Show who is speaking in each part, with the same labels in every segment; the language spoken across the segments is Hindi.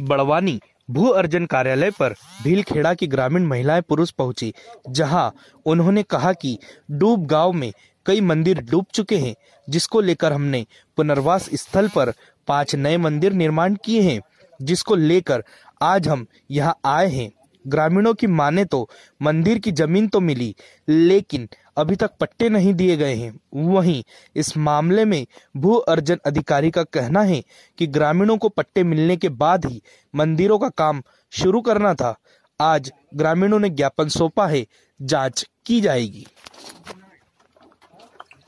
Speaker 1: बड़वानी भू अर्जन कार्यालय पर भीलखेड़ा की ग्रामीण महिलाएँ पुरुष पहुँची, जहाँ उन्होंने कहा कि डूब गाँव में कई मंदिर डूब चुके हैं, जिसको लेकर हमने पुनर्वास स्थल पर पाँच नए मंदिर निर्माण किए हैं, जिसको लेकर आज हम यहाँ आए हैं। ग्रामीणों की माने तो मंदिर की ज़मीन तो मिली लेकिन अभी तक पट्टे नहीं दिए गए हैं। वहीं इस मामले में भू अर्जन अधिकारी का कहना है कि ग्रामीणों को पट्टे मिलने के बाद ही मंदिरों का काम शुरू करना था। आज ग्रामीणों ने ज्ञापन सौंपा है जाँच की जाएगी।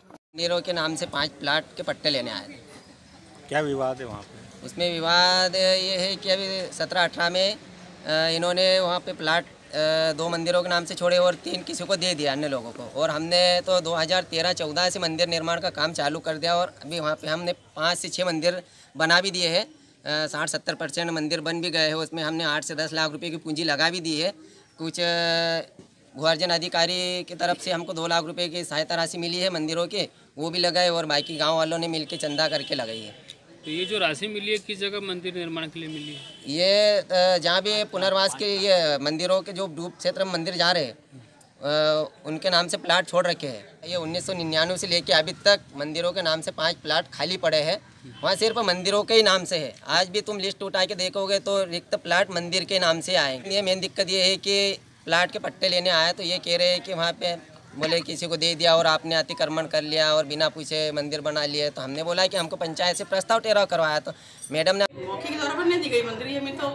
Speaker 2: मंदिरों के नाम से पाँच प्लाट के पट्टे लेने आए थे।
Speaker 3: क्या विवाद है वहाँ पे?
Speaker 2: उसमें विवाद ये है कि अभी सत्रह अठारह में इन्होंने वहाँ पे प्लाट दो मंदिरों के नाम से छोड़े और तीन किसी को दे दिया अन्य लोगों को। और हमने तो 2013-14 से मंदिर निर्माण का काम चालू कर दिया और अभी वहाँ पे हमने पाँच से छः मंदिर बना भी दिए हैं। साठ सत्तर परसेंट मंदिर बन भी गए हैं, उसमें हमने आठ से दस लाख रुपए की पूंजी लगा भी दी है। कुछ भूअर्जन अधिकारी की तरफ़ से हमको दो लाख रुपये की सहायता राशि मिली है मंदिरों के, वो भी लगाए और बाकी गाँव वालों ने मिलके चंदा करके लगाई है।
Speaker 4: तो ये जो राशि मिली है, किस जगह मंदिर निर्माण के लिए मिली है?
Speaker 2: ये जहाँ भी पुनर्वास के ये मंदिरों के जो डूब क्षेत्र में मंदिर जा रहे हैं उनके नाम से प्लाट छोड़ रखे हैं। ये उन्नीस सौ निन्यानवे से लेके अभी तक मंदिरों के नाम से पाँच प्लाट खाली पड़े हैं। वहाँ सिर्फ़ मंदिरों के ही नाम से है। आज भी तुम लिस्ट उठा के देखोगे तो रिक्त प्लाट मंदिर के नाम से आएँगे ये मेन दिक्कत ये है कि प्लाट के पट्टे लेने आए तो ये कह रहे हैं कि वहाँ पे बोले किसी को दे दिया और आपने अतिक्रमण कर लिया और बिना पूछे मंदिर बना लिए। तो हमने बोला कि हमको पंचायत से प्रस्ताव टेराव करवाया। तो मैडम ने
Speaker 5: मौखिक तौर पर नहीं दी गई मंदिर ज़मीन तो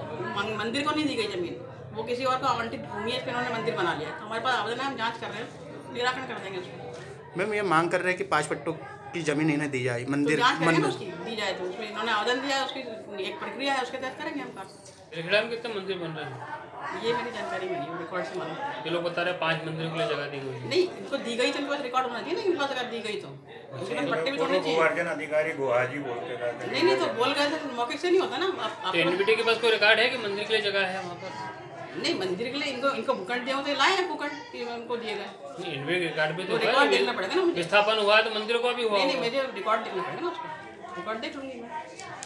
Speaker 5: मंदिर को नहीं दी गई ज़मीन। वो किसी और को आवंटित भूमि है इस उन्होंने मंदिर बना लिया। तो हमारे पास आवेदन है हम जाँच कर रहे हैं निराकरण कर देंगे उसको।
Speaker 3: मैम ये मांग कर रहे हैं कि पाँच पट्टों की ज़मीन इन्हें दी जाए
Speaker 5: तो
Speaker 3: मंदिर मंदिर।
Speaker 5: दी जाए तो। उसमें इन्होंने आवेदन दिया उसकी एक प्रक्रिया है उसके तहत करेंगे हम काम।
Speaker 4: कितने मंदिर बन रहे हैं?
Speaker 5: ये मेरी जानकारी मिली है रिकॉर्ड से मालूम
Speaker 4: ये लोग बता रहे हैं पाँच मंदिरों के लिए जगह दी गई
Speaker 5: नहीं इनको दी गई तो इनके पास रिकॉर्ड होना चाहिए ना इनके पास अगर दी गई तो। उसके पास पट्टे भी तो चाहिए।
Speaker 6: अधिकारी गुहाजी बोलते
Speaker 5: नहीं नहीं तो बोल गए थे मौखिक से नहीं होता ना आप,
Speaker 4: तो एनबीटी के पास कोई रिकॉर्ड है कि मंदिर के लिए जगह है वहाँ पर?
Speaker 5: नहीं मंदिर के लिए इनको इनको भूखंड दिया हो तो लाए हैं भूखंड कि उनको दिए गए।
Speaker 4: नहीं रिकॉर्ड भी
Speaker 5: तो
Speaker 4: तो
Speaker 5: रिकॉर्ड देखना पड़ेगा ना मुझे
Speaker 4: विस्थापन हुआ है तो मंदिर को भी हुआ
Speaker 5: नहीं नहीं
Speaker 4: होगा।
Speaker 5: रिकॉर्ड देखना पड़ेगा ना उसको। रिकॉर्ड देख लूँगी मैं।